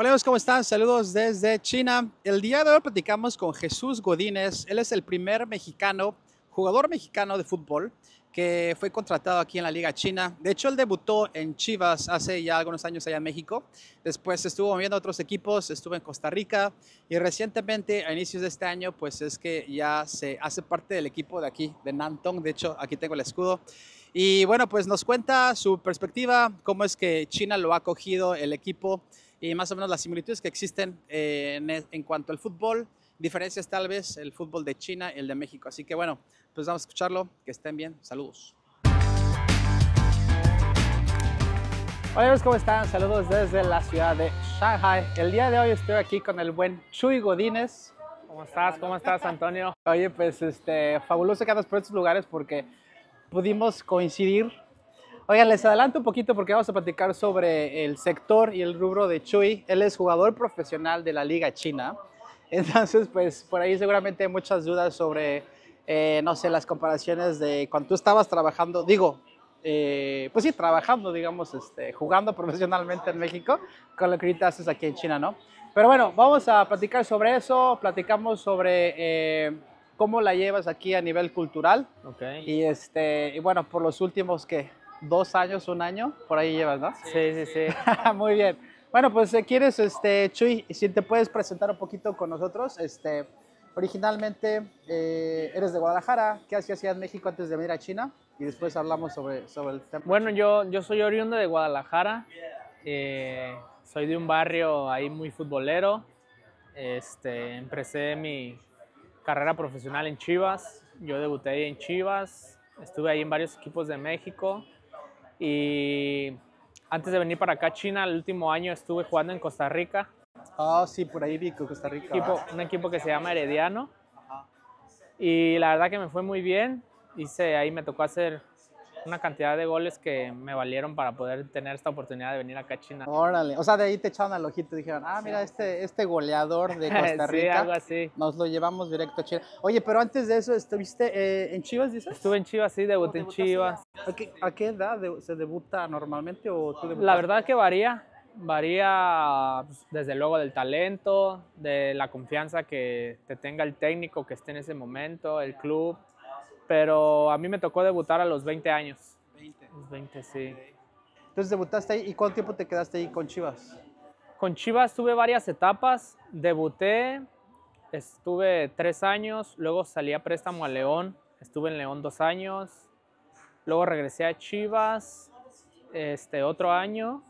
Hola, amigos, ¿cómo están? Saludos desde China. El día de hoy platicamos con Jesús Godínez. Él es el primer mexicano, jugador mexicano de fútbol que fue contratado aquí en la Liga China. De hecho, él debutó en Chivas hace ya algunos años allá en México. Después estuvo moviendo a otros equipos, estuvo en Costa Rica y recientemente, a inicios de este año, pues es que ya se hace parte del equipo de aquí, de Nantong. De hecho, aquí tengo el escudo. Y bueno, pues nos cuenta su perspectiva, cómo es que China lo ha acogido el equipo y más o menos las similitudes que existen eh, en, cuanto al fútbol, diferencias tal vez, el fútbol de China y el de México. Así que bueno, pues vamos a escucharlo, que estén bien, saludos. Hola amigos, ¿cómo están? Saludos desde la ciudad de Shanghai. El día de hoy estoy aquí con el buen Chuy Godínez. ¿Cómo estás? ¿Cómo estás, Antonio? Oye, pues este, fabuloso que andas por estos lugares porque pudimos coincidir Oigan, les adelanto un poquito porque vamos a platicar sobre el sector y el rubro de Chuy. Él es jugador profesional de la Liga China. Entonces, pues por ahí seguramente hay muchas dudas sobre, eh, no sé, las comparaciones de cuando tú estabas trabajando, digo, eh, pues sí, trabajando, digamos, este, jugando profesionalmente en México, con lo que ahorita haces aquí en China, ¿no? Pero bueno, vamos a platicar sobre eso, platicamos sobre eh, cómo la llevas aquí a nivel cultural. Ok. Y, este, y bueno, por los últimos, ¿qué? Dos años, un año, por ahí llevas, ¿no? Sí, sí, sí. Muy bien. Bueno, pues si quieres, este, Chuy, si te puedes presentar un poquito con nosotros, este, originalmente eh, eres de Guadalajara, ¿qué hacías en México antes de venir a China? Y después hablamos sobre, sobre el tema. Bueno, yo, yo soy oriundo de Guadalajara, eh, soy de un barrio ahí muy futbolero, este, empecé mi carrera profesional en Chivas, yo debuté ahí en Chivas, estuve ahí en varios equipos de México, y antes de venir para acá a China, el último año estuve jugando en Costa Rica. Ah, sí, por ahí vi Costa Rica. Equipo, un equipo que se llama Herediano. Y la verdad que me fue muy bien. Hice, ahí me tocó hacer una cantidad de goles que me valieron para poder tener esta oportunidad de venir acá a China. Órale, o sea, de ahí te echaron al ojito y dijeron, ah, mira, este, este goleador de Costa Rica, sí, algo así. nos lo llevamos directo a China. Oye, pero antes de eso, ¿estuviste eh, en Chivas, dices? Estuve en Chivas, sí, debuté en Chivas. ¿A qué, a qué edad se debuta normalmente o tú? La verdad que varía, varía pues, desde luego del talento, de la confianza que te tenga el técnico que esté en ese momento, el club, pero a mí me tocó debutar a los 20 años. 20. Los 20, sí. Entonces debutaste ahí y ¿cuánto tiempo te quedaste ahí con Chivas? Con Chivas tuve varias etapas, debuté, estuve tres años, luego salí a préstamo a León, estuve en León dos años, luego regresé a Chivas este otro año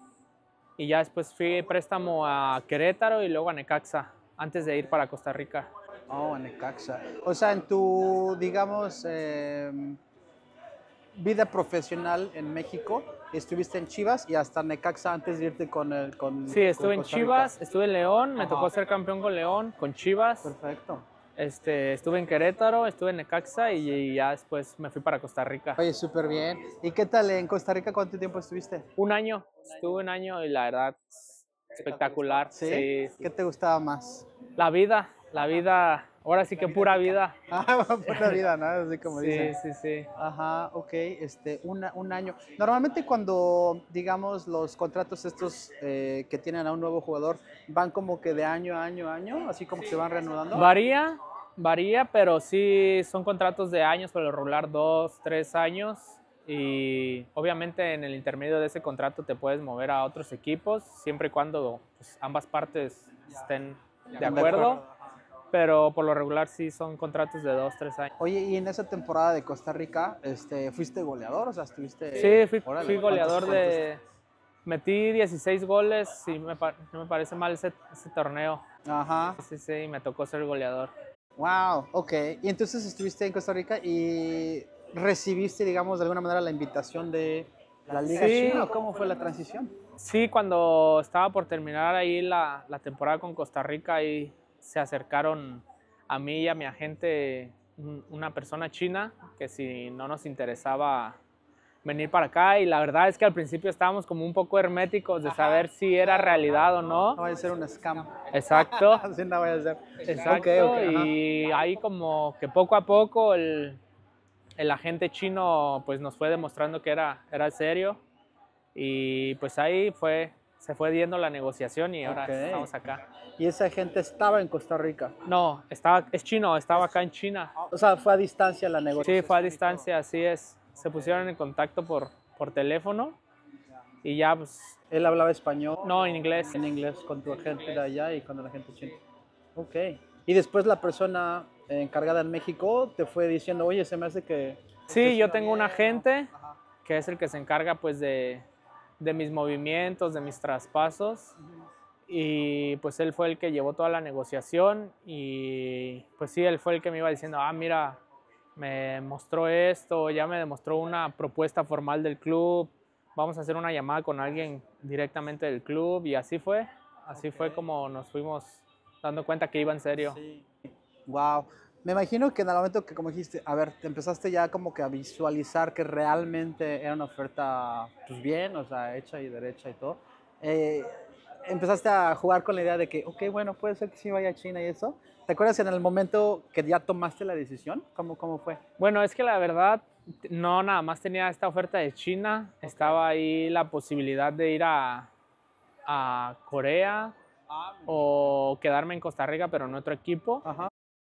y ya después fui préstamo a Querétaro y luego a Necaxa antes de ir para Costa Rica. Oh, en Necaxa. O sea, en tu, digamos, eh, vida profesional en México, estuviste en Chivas y hasta Necaxa antes de irte con el... Con, Sí, estuve con en. Chivas, estuve en León, me Ajá. tocó ser campeón con León, con Chivas. Perfecto. Este, estuve en Querétaro, estuve en Necaxa y, y ya después me fui para Costa Rica. Oye, súper bien. ¿Y qué tal en Costa Rica? ¿Cuánto tiempo estuviste? Un año, estuve un año y la verdad espectacular. ¿Sí? Sí, sí. ¿Qué te gustaba más? La vida, la vida, ahora sí que pura vida. Ah, pura vida, ¿no? Así como Sí, dicen. sí, sí. Ajá, ok, este, una- un año. Normalmente cuando, digamos, los contratos estos eh, que tienen a un nuevo jugador van como que de año a año a año, así como que se van reanudando. Varía, varía, pero sí son contratos de años, por lo regular dos, tres años. Y obviamente en el intermedio de ese contrato te puedes mover a otros equipos, siempre y cuando pues, ambas partes estén de acuerdo. Pero por lo regular sí son contratos de dos, tres años. Oye, y en esa temporada de Costa Rica, este, ¿fuiste goleador? O sea, estuviste... Sí, fui, Órale, fui goleador ¿cuántos- de... Metí 16 goles y me, no me parece mal ese, ese torneo. Ajá, Sí, sí, me tocó ser goleador. wow, ok. Y entonces estuviste en Costa Rica y recibiste, digamos, de alguna manera la invitación de la Liga Sí. China, ¿o ¿cómo fue la transición? Sí, cuando estaba por terminar ahí la, la temporada con Costa Rica, ahí se acercaron a mí y a mi agente un- una persona china que si no nos interesaba venir para acá y la verdad es que al principio estábamos como un poco herméticos de saber si era realidad o No no. vaya a ser un scam. Exacto. Así no vaya a ser. Exacto, y ahí como que poco a poco el, el agente chino pues nos fue demostrando que era, era serio y pues ahí fue, se fue viendo la negociación y ahora Ok. estamos acá. Y esa gente estaba en Costa Rica. No, estaba, es chino, estaba acá en China. O sea, fue a distancia la negociación. Sí, fue a distancia, así es. Se pusieron en contacto por, por teléfono y ya, pues, Él hablaba español. no, en inglés. En inglés con tu gente de allá y con la gente china. Ok. Y después la persona encargada en México te fue diciendo, oye, se me hace que... Sí, yo tengo un agente que es el que se encarga, pues, de, de mis movimientos, de mis traspasos. Y pues él fue el que llevó toda la negociación y pues sí, él fue el que me iba diciendo, ah, mira, me mostró esto, ya me demostró una propuesta formal del club, vamos a hacer una llamada con alguien directamente del club y así fue, así fue como nos fuimos dando cuenta que iba en serio. Wow. Me imagino que en el momento que, como dijiste, a ver, te empezaste ya como que a visualizar que realmente era una oferta, pues bien, o sea, hecha y derecha y todo. eh, empezaste a jugar con la idea de que, ok, bueno, puede ser que sí vaya a China y eso. ¿Te acuerdas en el momento que ya tomaste la decisión? ¿Cómo, cómo fue? Bueno, es que la verdad no nada más tenía esta oferta de China, estaba ahí la posibilidad de ir a, a Corea o quedarme en Costa Rica, pero en otro equipo, Ajá.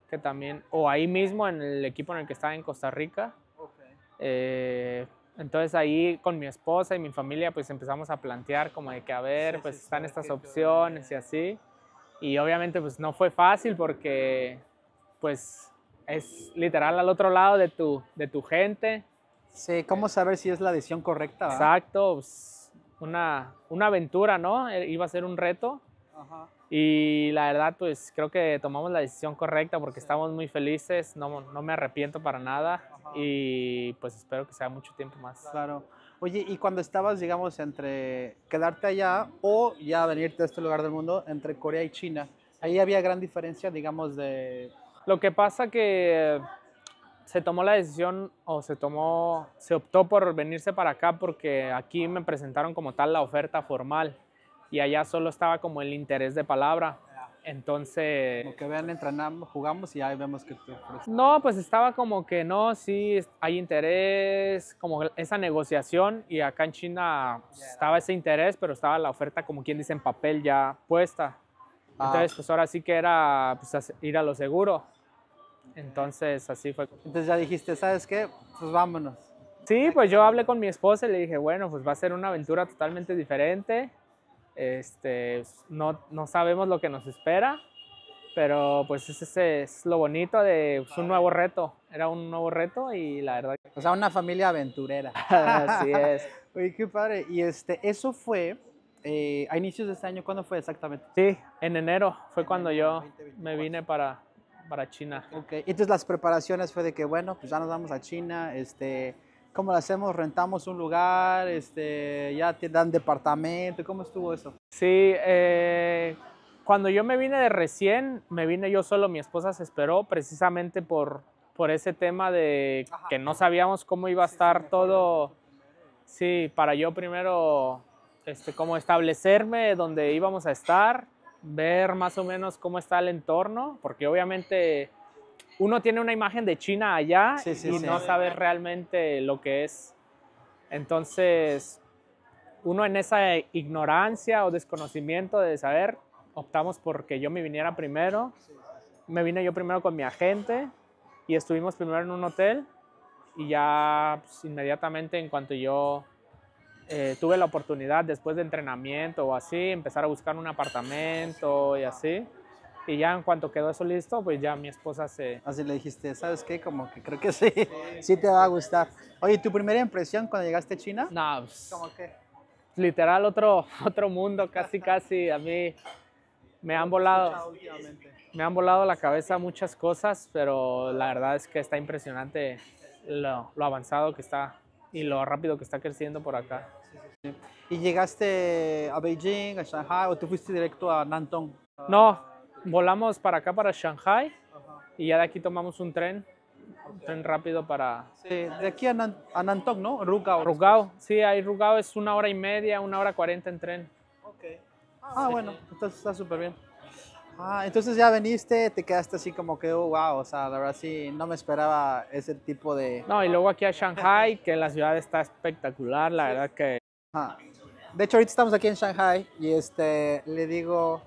Que también, o ahí mismo en el equipo en el que estaba en Costa Rica. Eh, entonces ahí con mi esposa y mi familia pues empezamos a plantear como de que a ver, Sí, pues sí, están sí, estas opciones y así. Y obviamente pues no fue fácil porque pues es literal al otro lado de tu, de tu gente. Sí, ¿cómo saber si es la decisión correcta? va? Exacto, pues, una, una aventura, ¿no? Eh, Iba a ser un reto. Ajá. Y la verdad, pues creo que tomamos la decisión correcta porque estamos muy felices, no, no me arrepiento para nada Ajá. y pues espero que sea mucho tiempo más. Claro. Oye, y cuando estabas, digamos, entre quedarte allá o ya venirte a este lugar del mundo, entre Corea y China, ahí había gran diferencia, digamos, de... Lo que pasa que se tomó la decisión o se tomó, se optó por venirse para acá porque aquí me presentaron como tal la oferta formal y allá solo estaba como el interés de palabra. Entonces, Como que vean, entrenamos, jugamos y ahí vemos que. No, pues estaba como que no, sí, hay interés, como esa negociación y acá en China estaba ese interés, pero estaba la oferta como quien dice en papel ya puesta. Ah, Entonces, pues ahora sí que era pues, ir a lo seguro. Entonces, así fue. entonces ya dijiste, ¿sabes qué? Pues vámonos. Sí, pues yo hablé con mi esposa y le dije, bueno, pues va a ser una aventura totalmente diferente. Este, no, no sabemos lo que nos espera, pero pues ese es lo bonito de pues, un nuevo reto. Era un nuevo reto y la verdad O sea, una familia aventurera. Así es. Oye, qué padre. Y este, eso fue eh, a inicios de este año, ¿cuándo fue exactamente? Sí, en enero fue En cuando enero yo 2024. me vine para, para China. Ok, entonces las preparaciones fue de que, bueno, pues ya nos vamos a China, este, ¿cómo lo hacemos? ¿Rentamos un lugar? Este, ¿Ya te dan departamento? ¿Cómo estuvo eso? Sí, eh, cuando yo me vine de recién, me vine yo solo, mi esposa se esperó precisamente por, por ese tema de Ajá. que no sabíamos cómo iba a Sí, sí, estar todo. Sí, para yo primero, este, como establecerme donde íbamos a estar, ver más o menos cómo está el entorno, porque obviamente uno tiene una imagen de China allá Sí, sí, y sí. no sabe realmente lo que es. Entonces, uno en esa ignorancia o desconocimiento de saber, optamos por que yo me viniera primero. Me vine yo primero con mi agente y estuvimos primero en un hotel y ya pues, inmediatamente en cuanto yo eh, tuve la oportunidad después de entrenamiento o así, empezar a buscar un apartamento y así. Y ya en cuanto quedó eso listo, pues ya mi esposa se... Así le dijiste, ¿sabes qué? Como que creo que sí, sí te va a gustar. Oye, ¿tu primera impresión cuando llegaste a China? No, pues, ¿Cómo que? literal otro, otro mundo, casi casi. A mí me han volado, me han volado la cabeza muchas cosas, pero la verdad es que está impresionante lo, lo avanzado que está y lo rápido que está creciendo por acá. ¿Y llegaste a Beijing, a Shanghai o tú fuiste directo a Nantong? No, volamos para acá, para Shanghai, y ya de aquí tomamos un tren, un tren rápido para Sí, de aquí a, Nan- a Nantong, ¿no? Rugao. Rugao. Sí, ahí Rugao es una hora y media, una hora cuarenta en tren. Ok. Ah, bueno, entonces está súper bien. Ah, entonces ya veniste, te quedaste así como que, oh, wow, o sea, la verdad sí, no me esperaba ese tipo de... No, y luego aquí a Shanghai, que la ciudad está espectacular, la verdad que Ajá. De hecho, ahorita estamos aquí en Shanghai y este, le digo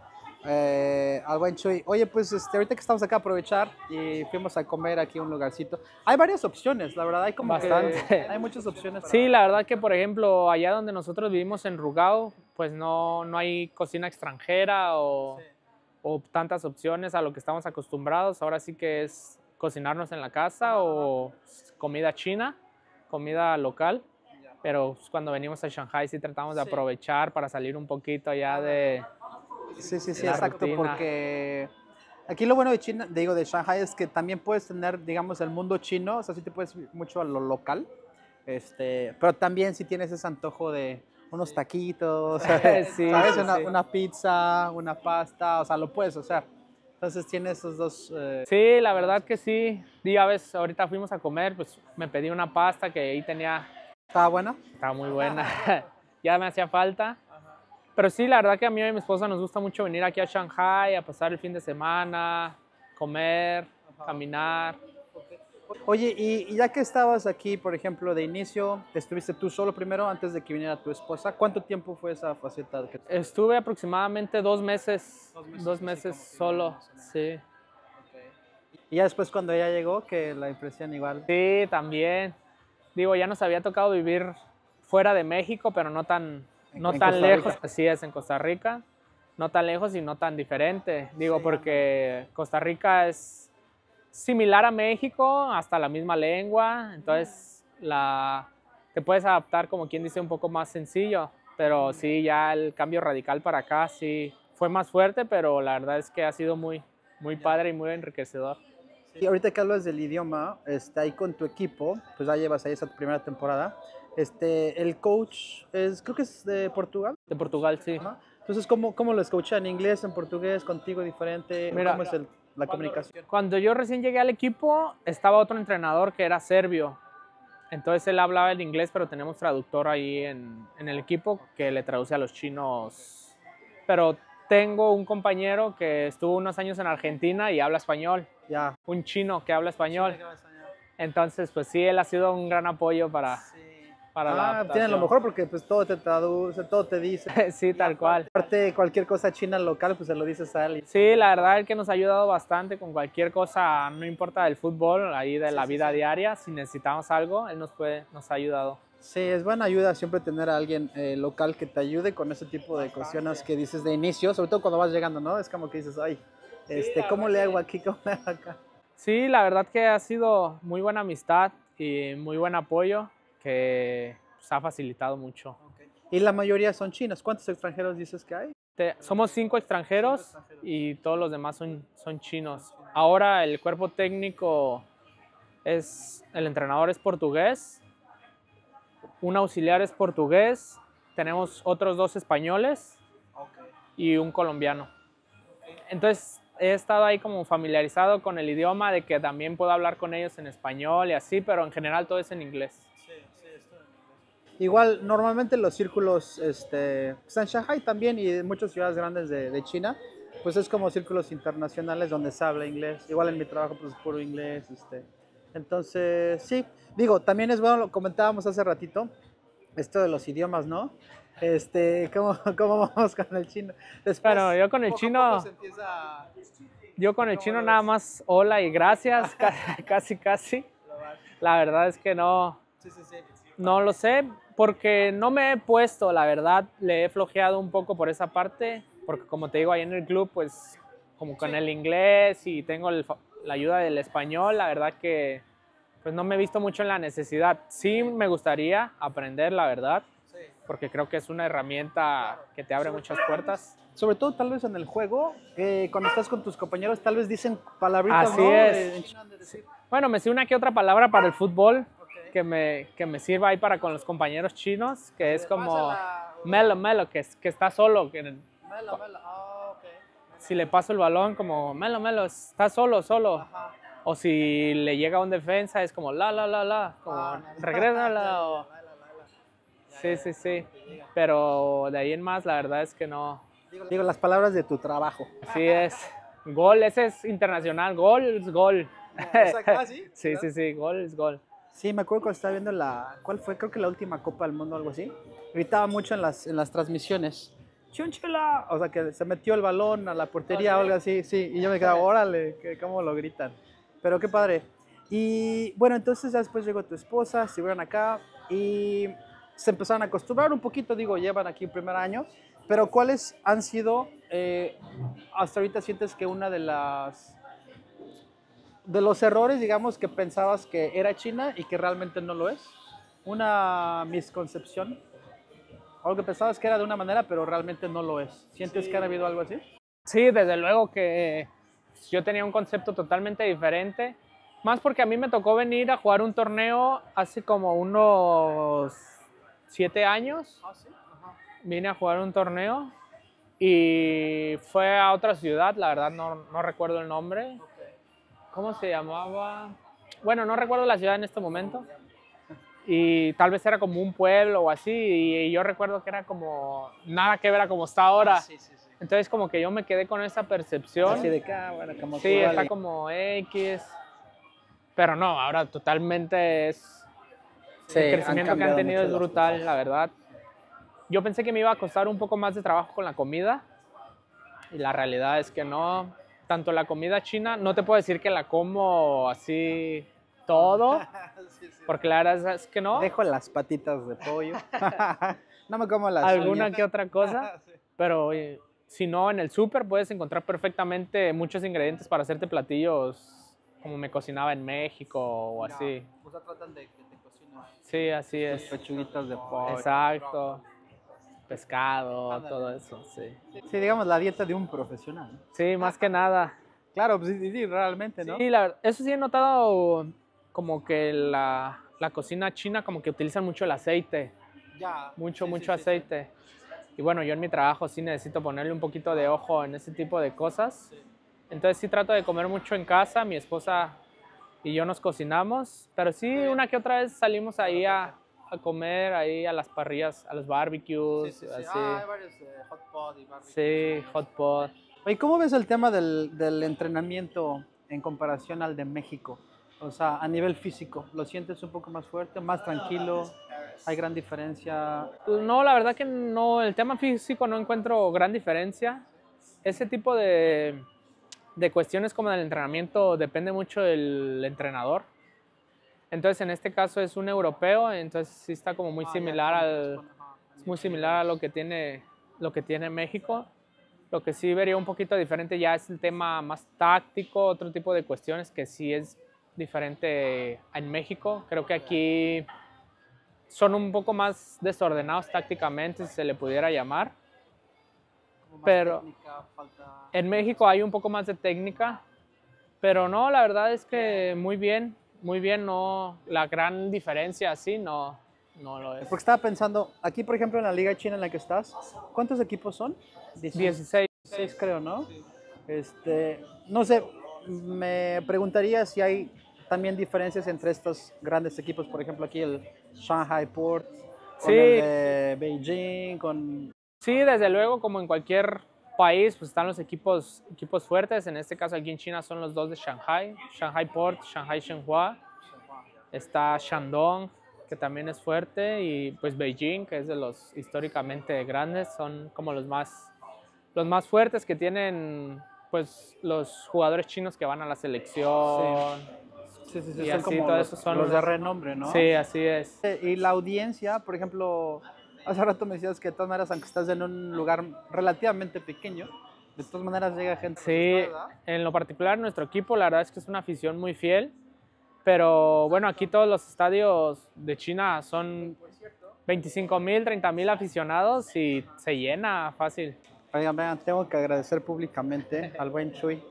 eh, al buen Chuy, oye, pues este, ahorita que estamos acá aprovechar y fuimos a comer aquí un lugarcito. Hay varias opciones, la verdad, hay como que- Bastante. hay muchas opciones. Sí, la verdad que, por ejemplo, allá donde nosotros vivimos en Rugao, pues no, no hay cocina extranjera o, o tantas opciones a lo que estamos acostumbrados. Ahora sí que es cocinarnos en la casa o comida china, comida local. Pero pues, cuando venimos a Shanghai sí tratamos de Sí. aprovechar para salir un poquito allá de... Sí, sí, sí, exacto, rutina. porque aquí lo bueno de China, digo, de Shanghai es que también puedes tener, digamos, el mundo chino, o sea, sí te puedes ir mucho a lo local, este, pero también si tienes ese antojo de unos taquitos, Sí, ¿sabes? sí, una, sí. una pizza, una pasta, o sea, lo puedes hacer. Entonces tiene esos dos... eh, Sí, la verdad que sí. Y a veces ahorita fuimos a comer, pues me pedí una pasta que ahí tenía ¿Estaba buena? Estaba muy buena. ya me hacía falta. Pero sí, la verdad que a mí y a mi esposa nos gusta mucho venir aquí a Shanghai a pasar el fin de semana, comer, caminar. Oye, y, y ya que estabas aquí, por ejemplo, de inicio, ¿estuviste tú solo primero antes de que viniera tu esposa? ¿Cuánto tiempo fue esa faceta? Que... Estuve aproximadamente dos meses, Dos meses, dos solo. Sí. Y ya después cuando ella llegó, que la impresión igual. sí, también. Digo, ya nos había tocado vivir fuera de México, pero no tan, no en tan Costa lejos. Rica. Así es, en Costa Rica. No tan lejos y no tan diferente. Digo, Sí, porque Costa Rica es similar a México, hasta la misma lengua. Entonces, la, te puedes adaptar, como quien dice, un poco más sencillo. Pero sí, ya el cambio radical para acá sí fue más fuerte, pero la verdad es que ha sido muy, muy padre y muy enriquecedor. Y ahorita que hablas del idioma, este, ahí con tu equipo, pues ya llevas ahí esa primera temporada. Este, el coach es, creo que es de Portugal. De Portugal, sí. Ajá. Entonces, ¿cómo, cómo lo escucha en inglés, en portugués, contigo diferente? Mira, ¿Cómo es el- la comunicación? Cuando yo recién llegué al equipo, estaba otro entrenador que era serbio. Entonces él hablaba el inglés, pero tenemos traductor ahí en, en el equipo que le traduce a los chinos. Pero tengo un compañero que estuvo unos años en Argentina y habla español. Ya. Un chino que habla español. Entonces, pues sí, él ha sido un gran apoyo para, para la Ah, tienen lo mejor porque pues todo te traduce, todo te dice. sí, tal cual. Aparte, cualquier cosa china local, pues se lo dices a él. Sí, la verdad es que nos ha ayudado bastante con cualquier cosa, no importa del fútbol, ahí de la sí, vida sí. diaria, si necesitamos algo, él nos puede, nos ha ayudado. Sí, es buena ayuda siempre tener a alguien eh, local que te ayude con ese tipo de cuestiones que dices de inicio, sobre todo cuando vas llegando, ¿no? Es como que dices, ay, este, ¿cómo le hago aquí? ¿Cómo le hago acá? Sí, la verdad que ha sido muy buena amistad y muy buen apoyo que pues, ha facilitado mucho. Y la mayoría son chinos. ¿Cuántos extranjeros dices que hay? Te- somos cinco extranjeros y todos los demás son, son chinos. Ahora el cuerpo técnico es, el entrenador es portugués, un auxiliar es portugués, tenemos otros dos españoles y un colombiano. Entonces he estado ahí como familiarizado con el idioma de que también puedo hablar con ellos en español y así, pero en general todo es en inglés. Igual, normalmente los círculos, este, pues en Shanghai también y en muchas ciudades grandes de, de China, pues es como círculos internacionales donde se habla inglés. Igual en mi trabajo, pues es puro inglés. Este. Entonces, sí, digo, también es bueno, lo comentábamos hace ratito, esto de los idiomas, ¿no? Este, ¿cómo, cómo vamos con el chino? Después, Bueno, yo con el poco chino- poco se empieza a- Yo con el ¿Cómo chino nada más hola y gracias, ca- casi casi. La verdad es que no, Sí, sí, sí. No lo sé, porque no me he puesto, la verdad, le he flojeado un poco por esa parte, porque como te digo, ahí en el club, pues como con Sí. el inglés y tengo el la ayuda del español, la verdad que pues no me he visto mucho en la necesidad. Sí me gustaría aprender, la verdad, Sí. porque creo que es una herramienta que te abre muchas puertas. Sobre todo tal vez en el juego, que cuando estás con tus compañeros tal vez dicen palabritas, Así ¿no? es. Decir. Bueno, me sé una que otra palabra para el fútbol. Que me, que me sirva ahí para con los compañeros chinos, que es como Pásala, melo, melo, que, que está solo, que Melo, melo. Ah, ok. si le paso el balón como melo, melo, está solo, solo. Ajá. O si le llega un defensa es como la, la, la, la, como Ah, regrésala. o- La, la, la, la. Sí, sí, sí. Pero de ahí en más, la verdad es que no. Digo, digo las palabras de tu trabajo. Así es. Gol, ese es internacional. Gol es gol. Ah, ¿sí? Sí, sí, sí, gol es gol. Sí, me acuerdo cuando estaba viendo la. ¿Cuál fue? Creo que la última Copa del Mundo o algo así. gritaba mucho en las, en las transmisiones. ¡Chunchela! O sea, que se metió el balón a la portería o algo así, sí. Y yo me quedaba, órale, que cómo lo gritan. Pero qué padre. Y bueno, entonces ya después llegó tu esposa, estuvieron acá y se empezaron a acostumbrar un poquito, digo, llevan aquí el primer año. Pero ¿cuáles han sido, eh, hasta ahorita sientes que una de las, de los errores, digamos, que pensabas que era China y que realmente no lo es? Una misconcepción. Algo que pensabas que era de una manera, pero realmente no lo es. ¿Sientes que ha habido algo así? Sí, desde luego que yo tenía un concepto totalmente diferente. Más porque a mí me tocó venir a jugar un torneo hace como unos siete años. Ah. Vine a jugar un torneo y fue a otra ciudad, la verdad no, no recuerdo el nombre. ¿Cómo se llamaba? Bueno, no recuerdo la ciudad en este momento. Y tal vez era como un pueblo o así. Y yo recuerdo que era como nada que ver a como está ahora. Ah, sí, sí, sí. Entonces como que yo me quedé con esa percepción. Así de acá, bueno, como Sí, está como X. Pero no, ahora totalmente es. Sí, el han crecimiento que cambiado han tenido es brutal, la verdad. Yo pensé que me iba a costar un poco más de trabajo con la comida. Y la realidad es que no. Tanto la comida china, no te puedo decir que la como así todo, Sí, sí. porque la verdad es que no. Dejo las patitas de pollo. no me como las Alguna uñas. que otra cosa. Sí. Pero oye, si no, en el súper puedes encontrar perfectamente muchos ingredientes para hacerte platillos como me cocinaba en México o así. O sea, tratan de que te cocinen Sí, así es. pechuguitas de pollo. Exacto. Pescado, Ándale. todo eso, sí. Sí, digamos la dieta de un profesional. Sí, más que nada. Claro, pues sí, sí, realmente, ¿no? Sí, la eso sí he notado como que la, la cocina china como que utilizan mucho el aceite, Ya. mucho, Sí, mucho aceite. Y bueno, yo en mi trabajo sí necesito ponerle un poquito de ojo en ese tipo de cosas. Entonces sí trato de comer mucho en casa, mi esposa y yo nos cocinamos, pero sí una que otra vez salimos ahí a, a comer, ahí a las parrillas, a los Sí, barbecues, sí, sí. así. Ah, hay varios eh, hot pot y barbecue. Sí, hot pot. Oye, ¿cómo ves el tema del, del entrenamiento en comparación al de México? O sea, a nivel físico, ¿lo sientes un poco más fuerte, más tranquilo? ¿Hay gran diferencia? No, la verdad que no, el tema físico no encuentro gran diferencia. Ese tipo de, de cuestiones como del entrenamiento depende mucho del entrenador. Entonces, en este caso es un europeo, entonces sí está como muy Ah, similar al, muy similar a lo que tiene lo que tiene México. Lo que sí vería un poquito diferente ya es el tema más táctico, otro tipo de cuestiones que sí es diferente en México. Creo que aquí son un poco más desordenados tácticamente, si se le pudiera llamar. pero- En México hay un poco más de técnica, pero no, la verdad es que muy bien, muy bien, no, la gran diferencia así no, no lo es. Porque estaba pensando, aquí por ejemplo en la liga china en la que estás, ¿cuántos equipos son? 16. 16 creo, ¿no? Este, no sé, me preguntaría si hay también diferencias entre estos grandes equipos, por ejemplo aquí el Shanghai Port, con Sí. el de Beijing, con... Sí, desde luego, como en cualquier país, pues están los equipos, equipos fuertes. En este caso, aquí en China son los dos de Shanghai, Shanghai Port, Shanghai Shenhua. Está Shandong, que también es fuerte, y pues Beijing, que es de los históricamente grandes, son como los más, los más fuertes que tienen pues los jugadores chinos que van a la selección. Sí, sí, sí, Y son así, como todo los, eso son los de renombre, ¿no? Sí, así es. Y la audiencia, por ejemplo, hace rato me decías que de todas maneras, aunque estás en un lugar relativamente pequeño, de todas maneras llega gente. Sí, en lo particular nuestro equipo la verdad es que es una afición muy fiel, pero bueno, aquí todos los estadios de China son 25 mil, 30 mil aficionados y se llena fácil. Oigan, vean, tengo que agradecer públicamente al buen Chuy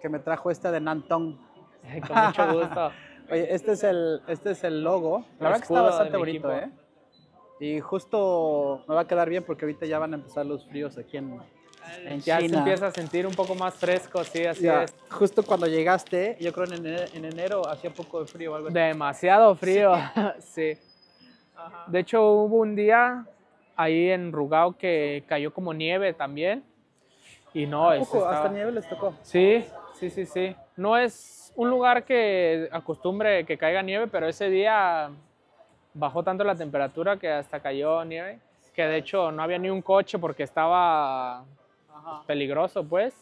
que me trajo este de Nantong. Con mucho gusto. Oye, este es el, este es el logo. La El verdad que está bastante bonito, equipo. ¿eh? Y justo me va a quedar bien porque ahorita ya van a empezar los fríos aquí en, en Ya se empieza a sentir un poco más fresco, sí, así Ya, es. Justo cuando llegaste, yo creo en enero, en enero hacía poco de frío o algo así. Demasiado frío, sí. De hecho, hubo un día ahí en Rugao que cayó como nieve también. Y no, es, Ojo, hasta estaba- nieve les tocó. Sí, sí, sí, sí. No es un lugar que acostumbre que caiga nieve, pero ese día bajó tanto la temperatura que hasta cayó nieve. que de hecho no había ni un coche porque estaba Ajá. peligroso, pues.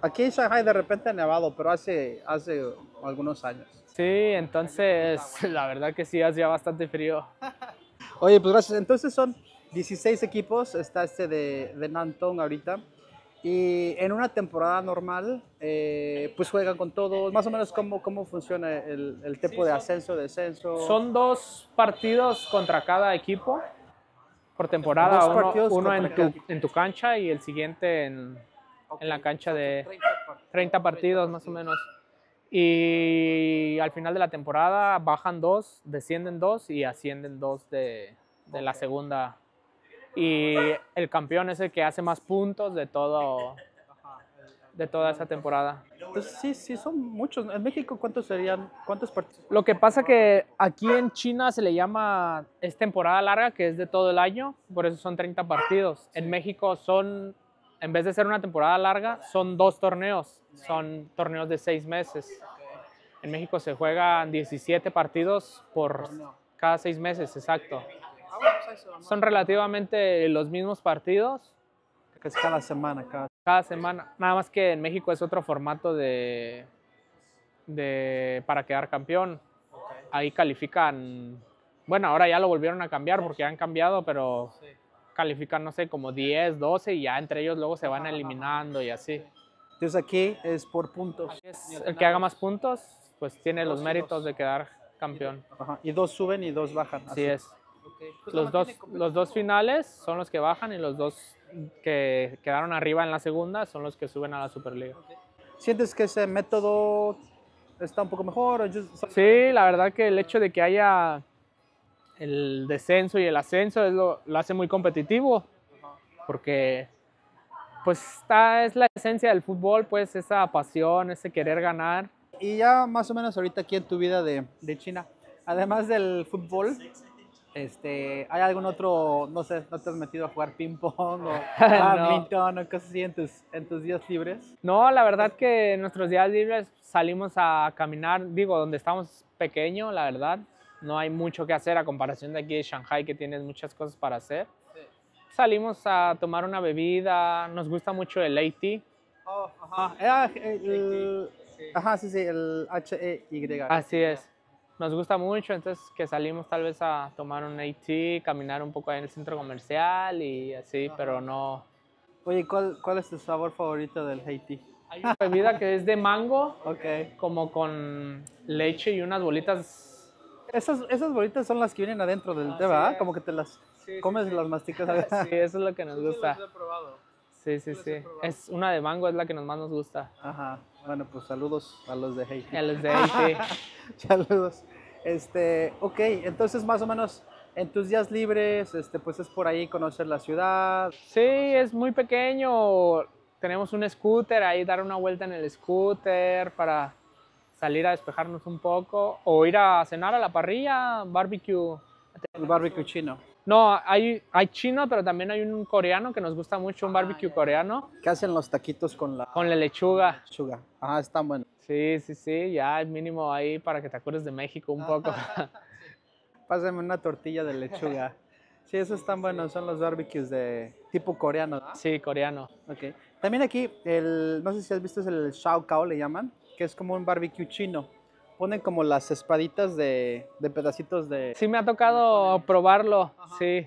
Aquí en Shanghai de repente ha nevado, pero hace, hace algunos años. Sí, entonces la verdad que sí hacía bastante frío. Oye, pues gracias. Entonces son 16 equipos, está este de, de Nantong ahorita. Y en una temporada normal, eh, pues juegan con todos. Más o menos cómo, cómo funciona el, el tipo de ascenso, descenso. Son dos partidos contra cada equipo por temporada, Dos uno, partidos uno contra en, tu, en tu cancha y el siguiente en, en la cancha de 30 partidos más o menos. Y al final de la temporada bajan dos, descienden dos y ascienden dos de, de la segunda. Y el campeón es el que hace más puntos de todo de toda esa temporada. Entonces sí, sí, son muchos. En México, ¿cuántos serían? ¿Cuántos partidos? Lo que pasa que aquí en China se le llama, es temporada larga, que es de todo el año, por eso son 30 partidos. En México son, en vez de ser una temporada larga, son dos torneos, son torneos de seis meses. En México se juegan 17 partidos por cada seis meses, exacto. Son relativamente los mismos partidos Que es cada semana, cada. cada semana. Nada más que en México es otro formato de, de para quedar campeón. Ahí califican, bueno, ahora ya lo volvieron a cambiar porque han cambiado, pero califican, no sé, como 10, 12 y ya entre ellos luego se van eliminando y así. Entonces aquí es por puntos. Es el que haga más puntos, pues tiene los méritos de quedar campeón. Ajá, Y dos suben y dos bajan. Así es. Los dos, los dos finales son los que bajan y los dos que quedaron arriba en la segunda son los que suben a la Superliga. ¿Sientes que ese método está un poco mejor? Sí, la verdad que el hecho de que haya el descenso y el ascenso es lo, lo hace muy competitivo, porque pues esta es la esencia del fútbol, pues esa pasión, ese querer ganar. Y ya más o menos ahorita aquí en tu vida de, de China, además del fútbol, este, ¿hay algún otro, no sé, no te has metido a jugar ping pong o badminton o cosas así en tus, en tus días libres? No, la verdad que en nuestros días libres salimos a caminar, digo, donde estamos pequeño, la verdad, no hay mucho que hacer a comparación de aquí de Shanghai que tienes muchas cosas para hacer. Salimos a tomar una bebida, nos gusta mucho el AT, Oh, ajá. Ah, el- ajá, sí, sí, el H-E-Y. Así es. Nos gusta mucho, entonces que salimos tal vez a tomar un AT, caminar un poco ahí en el centro comercial y así, pero no. Oye, ¿cuál, ¿cuál es tu sabor favorito del Haiti? Hay una bebida que es de mango, Ok. como con leche y unas bolitas. Esas, esas bolitas son las que vienen adentro del té, ¿verdad? Como que te las comes y las masticas. Sí, eso es lo que nos gusta. Sí, sí, sí. Es una de mango, es la que nos más nos gusta. Ajá. Bueno, pues saludos a los de Haiti. Y a los de AT. Saludos. Este, ok, entonces más o menos en tus días libres, este, pues es por ahí conocer la ciudad. Sí, es muy pequeño. Tenemos un scooter, ahí dar una vuelta en el scooter para salir a despejarnos un poco o ir a cenar a la parrilla, barbecue. El barbecue chino. No, hay, hay chino, pero también hay un coreano que nos gusta mucho, un barbecue coreano ¿Qué hacen los taquitos con la con la lechuga. lechuga? Ajá, están buenos. Sí, sí, sí, ya mínimo ahí para que te acuerdes de México un poco. Pásame una tortilla de lechuga. Sí, esos están buenos, son los barbecues de tipo coreano. ¿no? Sí, coreano. Ok. También aquí, el, no sé si has visto, es el Shao Kao, le llaman, que es como un barbecue chino. Ponen como las espaditas de, de pedacitos de... Sí, me ha tocado probarlo, sí.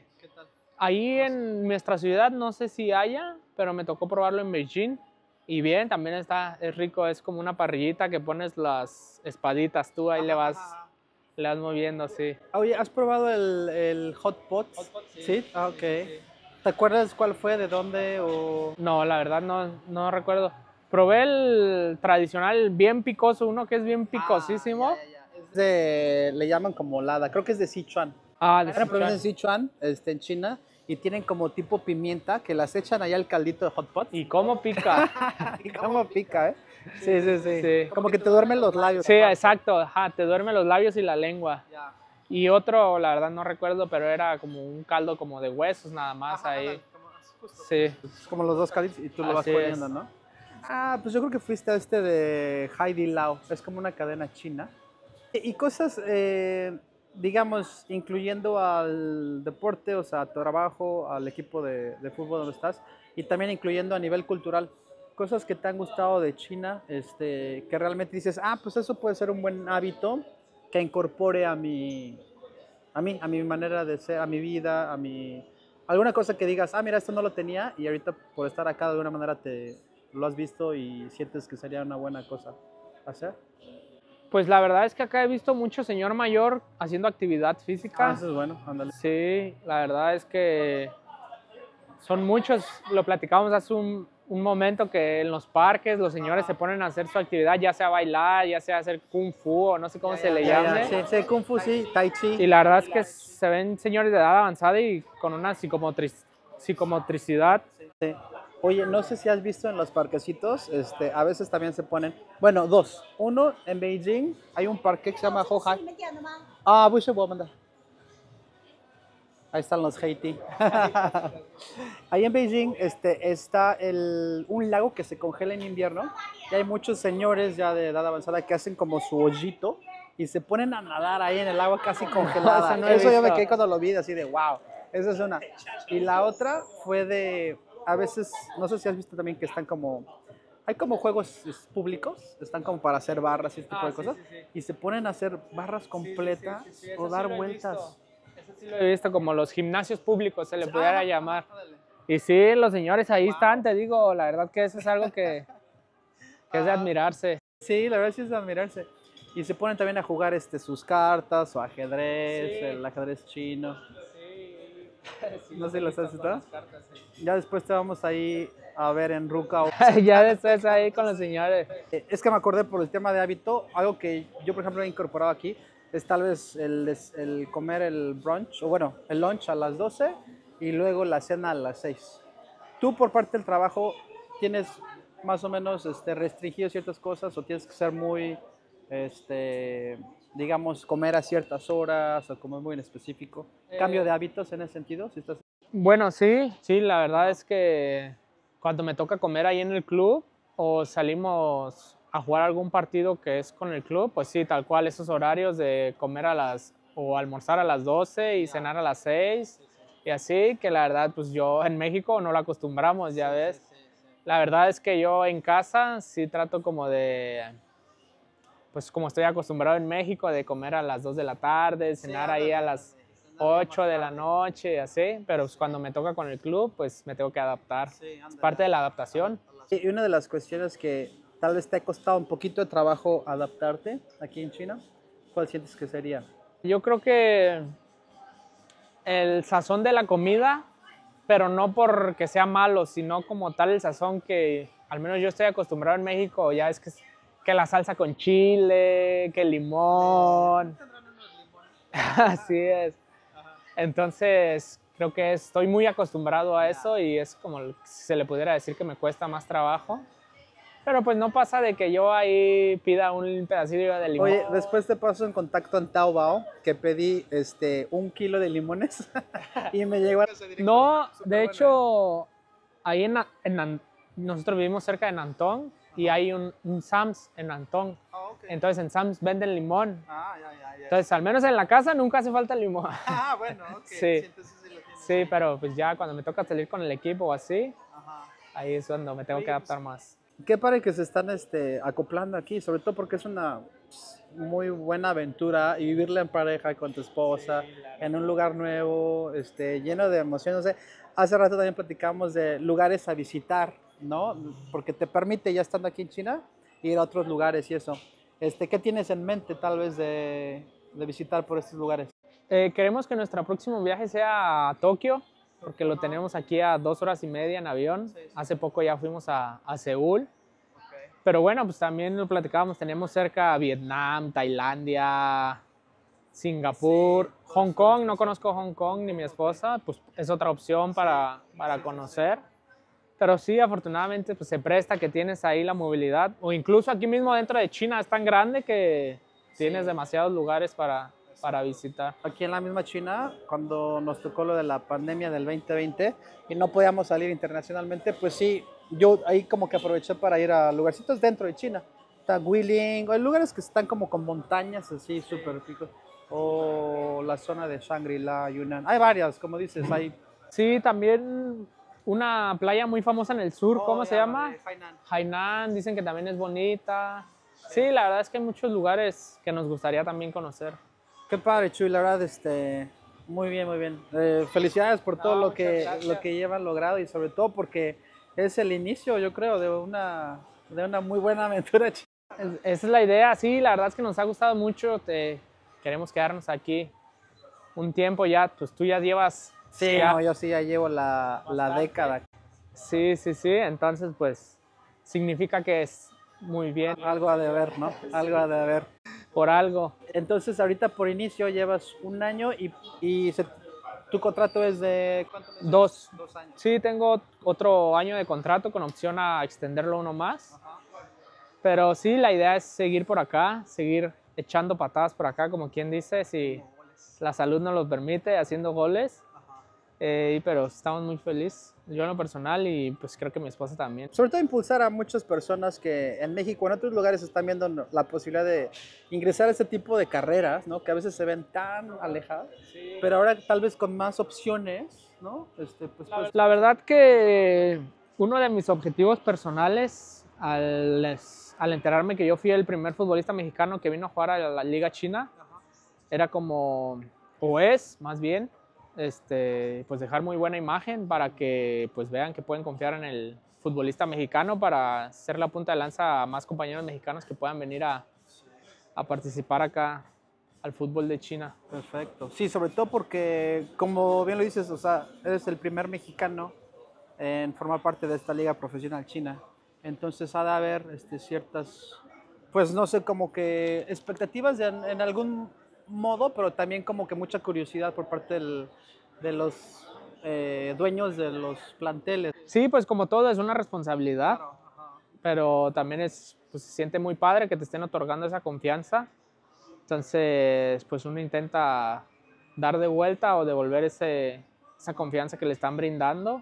Ahí en nuestra ciudad no sé si haya, pero me tocó probarlo en Beijing. Y bien, también está, es rico, es como una parrillita que pones las espaditas, tú ahí le vas, le vas moviendo, sí. Oye, ¿has probado el, el hot pot? sí. Ah, ok. ¿Te acuerdas cuál fue, de dónde o...? No, la verdad no, no recuerdo. Probé el tradicional bien picoso, uno que es bien picosísimo. Es de- le llaman como lada, creo que es de Sichuan. Ah, de una provincia Sichuan. en Sichuan, este, en China, y tienen como tipo pimienta que las echan allá al caldito de hot pot. ¿Y cómo pica? Y cómo pica, ¿eh? Sí, sí, sí, Sí. Como que te duermen los labios. sí, exacto, ajá, te duerme los labios y la lengua. Y otro, la verdad no recuerdo, pero era como un caldo como de huesos nada más ahí. Sí, Es como los dos calditos y tú lo vas Así es. poniendo, ¿no? Ah, pues yo creo que fuiste a este de Heidi Lao. Es como una cadena china. Y cosas, eh, digamos, incluyendo al deporte, o sea, a tu trabajo, al equipo de, de fútbol donde estás, y también incluyendo a nivel cultural, cosas que te han gustado de China, este, que realmente dices, ah, pues eso puede ser un buen hábito que incorpore a mi, a mí, a mi manera de ser, a mi vida, a mi... Alguna cosa que digas, ah, mira, esto no lo tenía y ahorita por estar acá de alguna manera te lo has visto y sientes que sería una buena cosa hacer. Pues la verdad es que acá he visto mucho señor mayor haciendo actividad física. Ah, eso es bueno, ándale. Sí, la verdad es que son muchos, lo platicábamos hace un, un momento que en los parques los señores se ponen a hacer su actividad, ya sea bailar, ya sea hacer kung fu o no sé cómo se le Ya, llame. ya, sí, sí, kung fu sí, tai chi. Y la verdad es que se ven señores de edad avanzada y con una psicomotric- psicomotricidad. Sí. Oye, no sé si has visto en los parquecitos, este, a veces también se ponen, bueno, dos. Uno, en Beijing hay un parque que se llama Hohai. Ah, voy a mandar. Ahí están los Haití. Ahí en Beijing este, está el, un lago que se congela en invierno y hay muchos señores ya de edad avanzada que hacen como su hoyito y se ponen a nadar ahí en el agua casi congelada. Eso, eso yo me quedé cuando lo vi así de wow. Esa es una. Y la otra fue de a veces, no sé si has visto también que están como, hay como juegos públicos, están como para hacer barras y este tipo Ah, de sí, cosas, sí, sí. y se ponen a hacer barras completas o dar vueltas. Eso sí lo he visto como los gimnasios públicos, se le pudiera llamar. Y sí, los señores ahí están, te digo, la verdad que eso es algo que, que es de admirarse. Sí, la verdad sí es de admirarse. Y se ponen también a jugar este, sus cartas o ajedrez, Sí. el ajedrez chino. No sé si los has visto. Ya después te vamos ahí a ver en Ruka. ya después ahí con los señores. Eh, Es que me acordé por el tema de hábito, algo que yo, por ejemplo, he incorporado aquí es tal vez el comer el brunch, o bueno, el lunch a las 12 y luego la cena a las 6. Tú, por parte del trabajo, tienes más o menos este, restringido ciertas cosas o tienes que ser muy, este, digamos, comer a ciertas horas o comer muy en específico. Cambio Eh, de hábitos en ese sentido, si estás... Bueno, sí, sí, la verdad es que cuando me toca comer ahí en el club o salimos a jugar algún partido que es con el club, pues sí, tal cual esos horarios de comer a las o almorzar a las 12 y cenar a las 6 y así, que la verdad pues yo en México no lo acostumbramos, ya ves. La verdad es que yo en casa sí trato como de pues como estoy acostumbrado en México de comer a las 2 de la tarde, cenar ahí a las 8 de la noche así, pero pues, cuando me toca con el club, pues me tengo que adaptar. Es parte de la adaptación. Y una de las cuestiones que tal vez te ha costado un poquito de trabajo adaptarte aquí en China, ¿cuál sientes que sería? Yo creo que el sazón de la comida, pero no porque sea malo, sino como tal el sazón que al menos yo estoy acostumbrado en México, ya es que, que la salsa con chile, que el limón. Así es. Entonces, creo que estoy muy acostumbrado a eso y es como si se le pudiera decir que me cuesta más trabajo. Pero pues no pasa de que yo ahí pida un pedacillo de limón. Oye, después te paso en contacto en Taobao, que pedí este, un kilo de limones y me llegó a... No, de hecho, ahí en, en nosotros vivimos cerca de Nantong y hay un, un Sam's en Nantong. Entonces en Sam's venden limón. Ah, ya, ya, ya. Entonces, al menos en la casa nunca hace falta el limón. Ah, bueno, ok. Sí. entonces sí lo. Sí, pero pues ya cuando me toca salir con el equipo o así, Ajá. ahí es cuando me tengo Oye, que pues, adaptar más. Qué padre que se están este, acoplando aquí, sobre todo porque es una pues, muy buena aventura y vivirla en pareja con tu esposa, en un lugar nuevo, este, lleno de emociones. No sé, hace rato también platicamos de lugares a visitar, ¿no? Porque te permite, ya estando aquí en China, ir a otros lugares y eso. Este, ¿Qué tienes en mente tal vez de, de visitar por estos lugares? Eh, queremos que nuestro próximo viaje sea a Tokio, porque lo tenemos aquí a dos horas y media en avión. Hace poco ya fuimos a, a Seúl. Pero bueno, pues también lo platicábamos, tenemos cerca Vietnam, Tailandia, Singapur, Hong Kong, no conozco Hong Kong ni mi esposa, pues es otra opción para, para conocer. Pero sí, afortunadamente, pues se presta que tienes ahí la movilidad, o incluso aquí mismo dentro de China es tan grande que tienes demasiados lugares para, para visitar. Aquí en la misma China, cuando nos tocó lo de la pandemia del 2020 y no podíamos salir internacionalmente, pues sí, yo ahí como que aproveché para ir a lugarcitos dentro de China. Está Guilin, hay lugares que están como con montañas así súper ricos. o la zona de Shangri-La, Yunnan. Hay varias, como dices, hay... Sí, también una playa muy famosa en el sur, Oh, ¿cómo se llama? Hainan. Hainan, dicen que también es bonita. Sí, la verdad es que hay muchos lugares que nos gustaría también conocer. Qué padre, Chuy, la verdad, este, muy bien, muy bien. Eh, felicidades por todo No, lo que, gracias. lo que llevan logrado y sobre todo porque es el inicio, yo creo, de una, de una muy buena aventura. Es- Esa es la idea, sí, la verdad es que nos ha gustado mucho. Te, queremos quedarnos aquí un tiempo ya, pues tú ya llevas. Sí, ya- no, yo sí ya llevo la, la década. sí, sí, sí, entonces pues significa que es muy bien Algo ha de haber, ¿no? Algo ha de haber. por algo. Entonces, ahorita por inicio llevas un año y, y se- tu contrato es de... Dos. Dos años. Sí, tengo otro año de contrato con opción a extenderlo uno más. Pero sí, la idea es seguir por acá, seguir echando patadas por acá, como quien dice, si la salud nos lo permite, haciendo goles. Eh, pero estamos muy felices, yo en lo personal y pues creo que mi esposa también. Sobre todo impulsar a muchas personas que en México, en otros lugares están viendo la posibilidad de ingresar a este tipo de carreras, ¿no? Que a veces se ven tan alejadas, pero ahora tal vez con más opciones, ¿no? Este, pues, pues, La verdad que uno de mis objetivos personales al, al enterarme que yo fui el primer futbolista mexicano que vino a jugar a la Liga China era como, o es más bien, este, pues dejar muy buena imagen para que pues vean que pueden confiar en el futbolista mexicano para ser la punta de lanza a más compañeros mexicanos que puedan venir a, a participar acá al fútbol de China. Perfecto. Sí, sobre todo porque, como bien lo dices, o sea, eres el primer mexicano en formar parte de esta liga profesional china. Entonces ha de haber este, ciertas, pues no sé, como que expectativas de- en, algún modo, pero también como que mucha curiosidad por parte del- de los eh, dueños de los planteles. Sí, pues como todo es una responsabilidad. pero también es, pues, se siente muy padre que te estén otorgando esa confianza. Entonces, pues uno intenta dar de vuelta o devolver ese, esa confianza que le están brindando.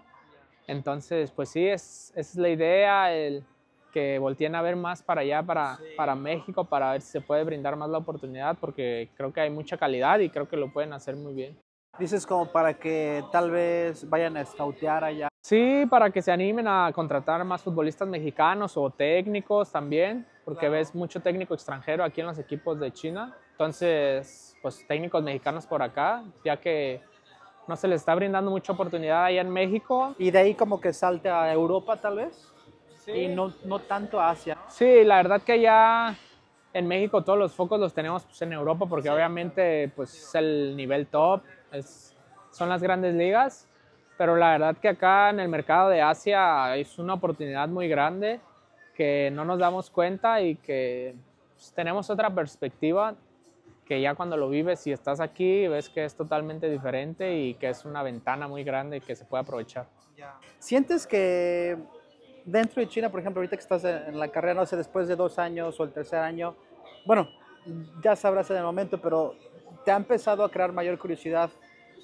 Entonces, pues sí, es, esa es la idea, el que volteen a ver más para allá, para, para México, para ver si se puede brindar más la oportunidad, porque creo que hay mucha calidad y creo que lo pueden hacer muy bien. Dices como para que tal vez vayan a scoutear allá. Sí, para que se animen a contratar más futbolistas mexicanos o técnicos también, porque Claro. ves mucho técnico extranjero aquí en los equipos de China. Entonces, pues técnicos mexicanos por acá, ya que no se les está brindando mucha oportunidad allá en México. Y de ahí como que salte a Europa tal vez. Y no, no tanto Asia. Sí, la verdad que allá en México todos los focos los tenemos pues, en Europa, porque obviamente pues es el nivel top, es, son las grandes ligas. Pero la verdad que acá en el mercado de Asia es una oportunidad muy grande que no nos damos cuenta y que pues, tenemos otra perspectiva que ya cuando lo vives y estás aquí ves que es totalmente diferente y que es una ventana muy grande que se puede aprovechar. ¿Sientes que dentro de China, por ejemplo, ahorita que estás en la carrera, no sé, después de dos años o el tercer año, bueno, ya sabrás en el momento, pero ¿te ha empezado a crear mayor curiosidad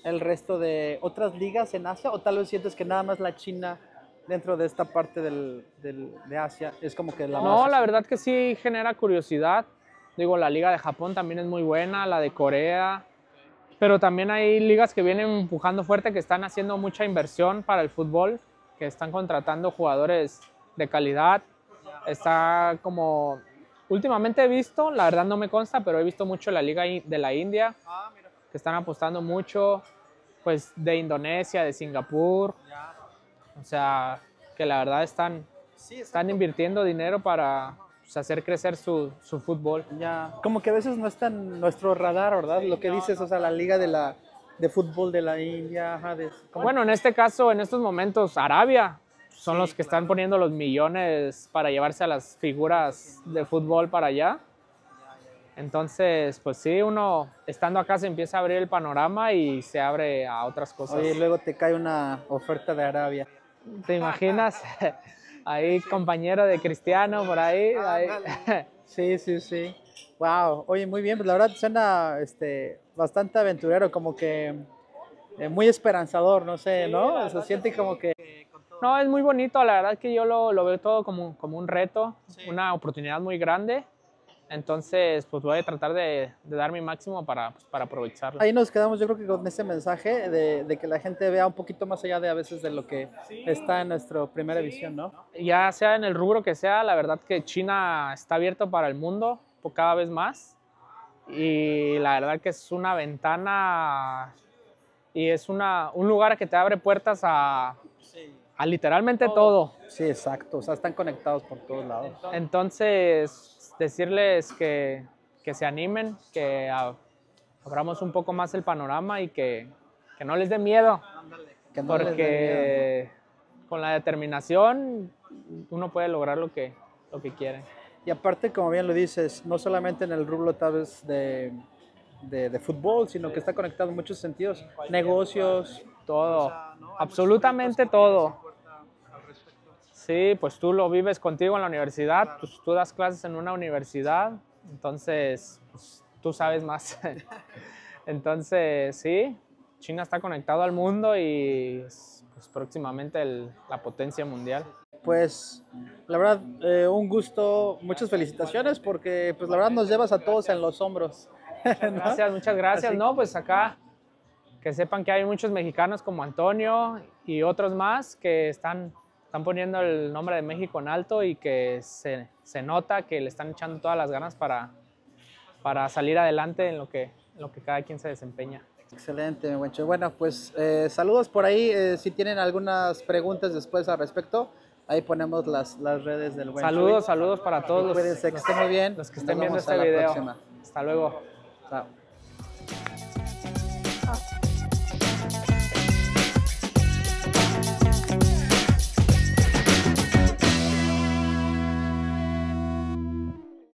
el resto de otras ligas en Asia? ¿O tal vez sientes que nada más la China dentro de esta parte del, del- de Asia es como que la No, más... la verdad que sí genera curiosidad. Digo, la liga de Japón también es muy buena, la de Corea, pero también hay ligas que vienen empujando fuerte, que están haciendo mucha inversión para el fútbol, que están contratando jugadores de calidad. Está como, últimamente he visto, la verdad no me consta, pero he visto mucho la liga de la India, que están apostando mucho, pues de Indonesia, de Singapur, o sea, que la verdad están, están invirtiendo dinero para pues, hacer crecer su, su fútbol. Ya, como que a veces no está en nuestro radar, ¿verdad? Lo que dices, o sea, la liga de la de fútbol de la India, ajá, de, Bueno, en este caso, en estos momentos, Arabia son los que están poniendo los millones para llevarse a las figuras de fútbol para allá. Entonces, pues sí, uno estando acá se empieza a abrir el panorama y se abre a otras cosas. Oye, y luego te cae una oferta de Arabia. ¿Te imaginas? Ahí compañero de Cristiano por ahí. ahí. Sí, sí, sí. Wow. Oye, muy bien, pues la verdad suena este, bastante aventurero, como que eh, muy esperanzador, no sé, ¿no? Se siente como que... No, es muy bonito, la verdad que yo lo, lo veo todo como, como un reto, una oportunidad muy grande Entonces, pues voy a tratar de, de dar mi máximo para, pues, para aprovecharlo. Ahí nos quedamos, yo creo que con ese mensaje de, de, que la gente vea un poquito más allá de a veces de lo que está en nuestra primera sí. edición, ¿no? Ya sea en el rubro que sea, la verdad que China está abierto para el mundo cada vez más y la verdad que es una ventana y es una, un lugar que te abre puertas a, a literalmente todo. todo. Sí, exacto, o sea, están conectados por todos lados. Entonces, decirles que, que se animen, que abramos un poco más el panorama y que, que no les dé miedo. Que no porque les dé miedo. con la determinación uno puede lograr lo que, lo que quiere. Y aparte, como bien lo dices, no solamente en el rubro tal vez de, de, de fútbol, sino que está conectado en muchos sentidos, negocios. Todo, absolutamente todo. Sí, pues tú lo vives contigo en la universidad, pues tú das clases en una universidad, entonces pues, tú sabes más. entonces, sí, China está conectado al mundo y pues, próximamente el, la potencia mundial. Pues la verdad, eh, un gusto, muchas felicitaciones porque pues la verdad nos llevas a todos en los hombros. Gracias, muchas gracias. Así. No, pues acá que sepan que hay muchos mexicanos como Antonio y otros más que están están poniendo el nombre de México en alto y que se, se, nota que le están echando todas las ganas para, para salir adelante en lo, que, en lo que cada quien se desempeña. Excelente, mi buencho. Bueno, pues eh, saludos por ahí. Eh, si tienen algunas preguntas después al respecto, ahí ponemos las, las redes del buen Saludos, Chuy. saludos para todos. Cuídense, que estén muy bien. Los que estén viendo este video. Próxima. Hasta luego. Chao.